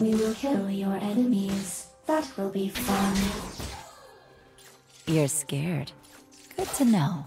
We will kill your enemies. That will be fun. You're scared. Good to know.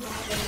Yeah.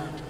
Blood.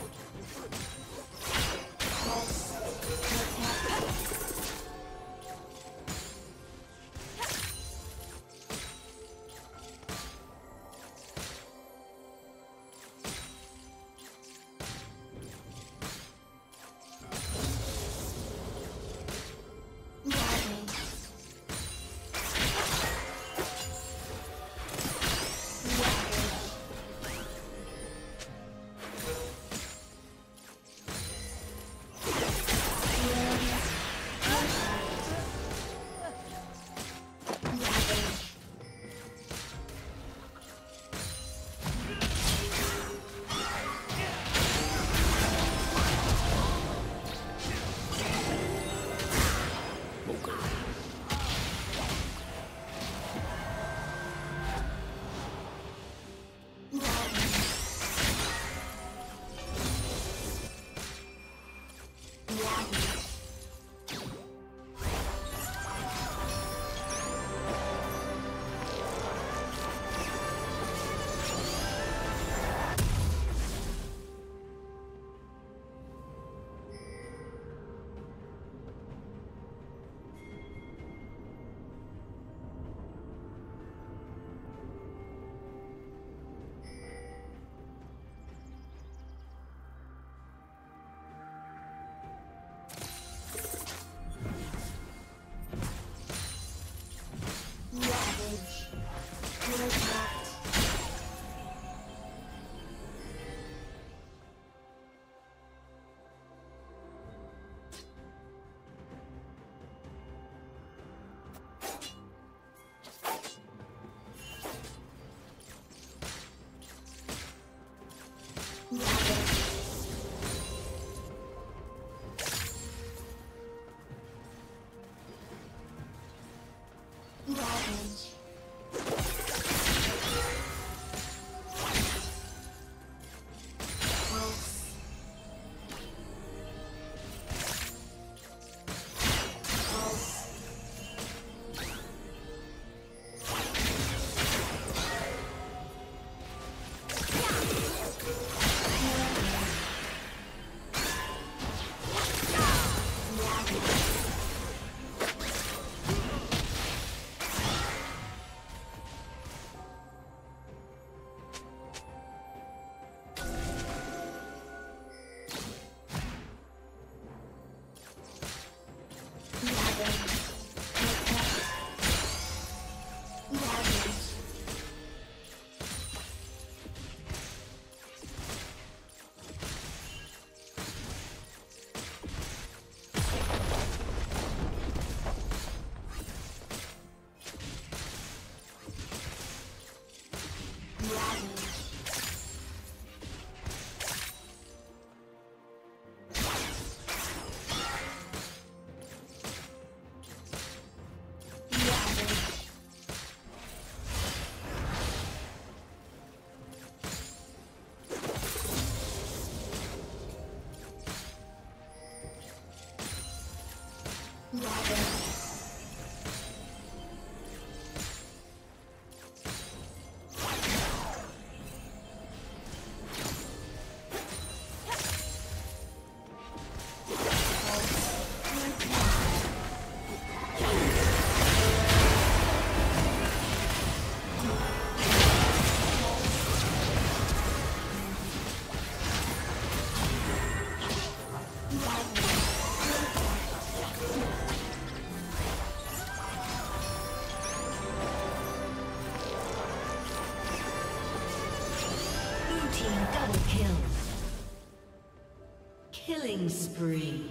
Spree.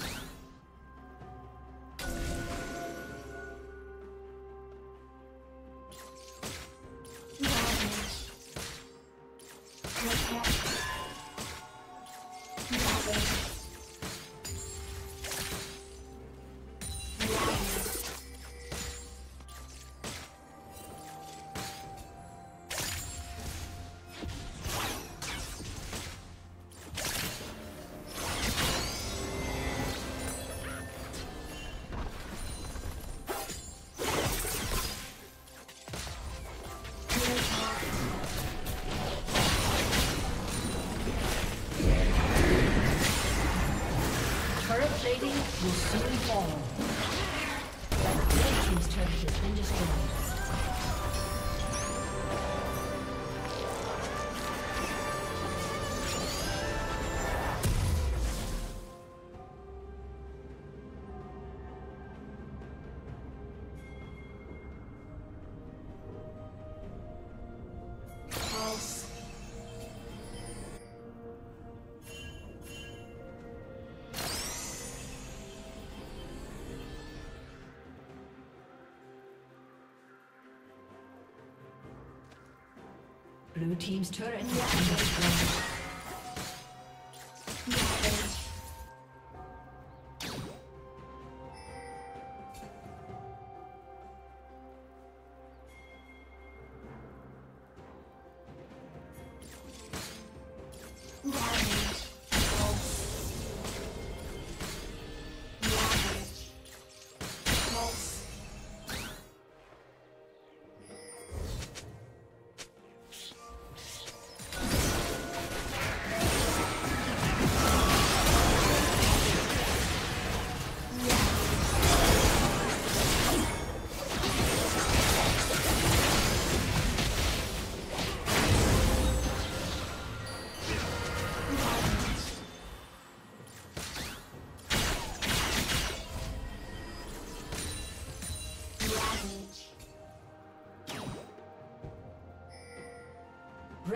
뭐 무슨 Blue Team's turret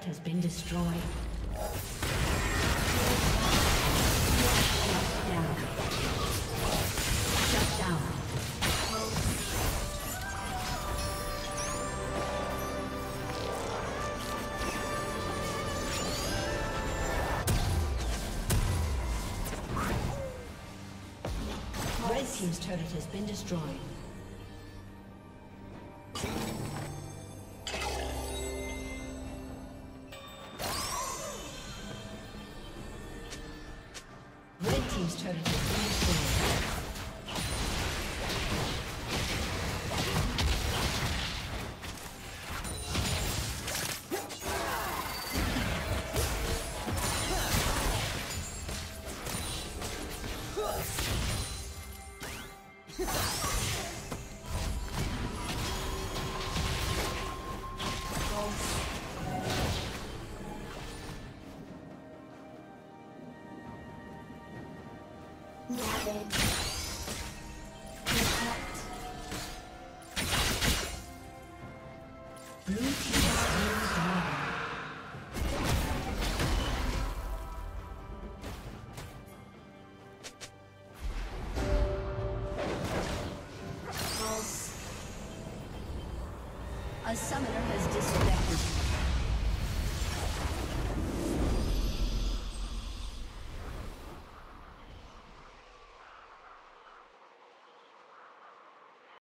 Turret has been destroyed. Shut down. Red team's turret has been destroyed.